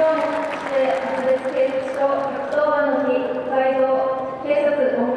表現特別警察署110番の日、北海道警察